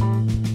you